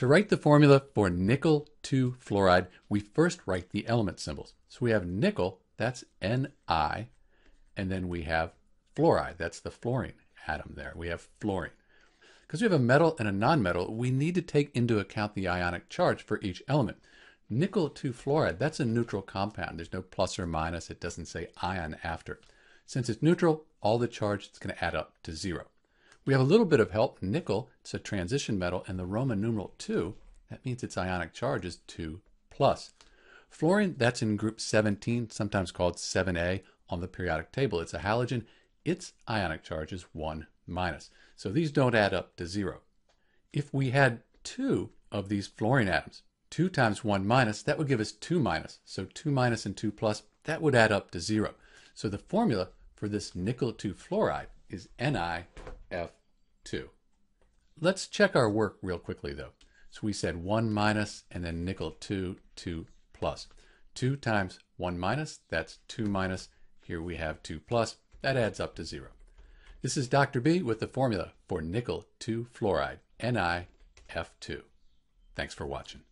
To write the formula for nickel 2 fluoride, we first write the element symbols. So we have nickel, that's Ni, and then we have fluoride, that's the fluorine atom there. We have fluorine. Because we have a metal and a nonmetal, we need to take into account the ionic charge for each element. Nickel 2 fluoride, that's a neutral compound. There's no plus or minus. It doesn't say ion after. Since it's neutral, all the charge is going to add up to zero. We have a little bit of help. Nickel, it's a transition metal, and the Roman numeral 2, that means its ionic charge is 2 plus. Fluorine, that's in group 17, sometimes called 7a on the periodic table. It's a halogen. Its ionic charge is 1 minus. So these don't add up to zero. If we had two of these fluorine atoms, 2 times 1 minus, that would give us 2 minus. So 2 minus and 2 plus, that would add up to 0. So the formula for this nickel 2 fluoride is NiF2. Let's check our work real quickly though. So we said 1 minus and then nickel 2, 2 plus. 2 times 1 minus, that's 2 minus. Here we have 2 plus. That adds up to 0. This is Dr. B with the formula for nickel 2 fluoride, NiF2. Thanks for watching.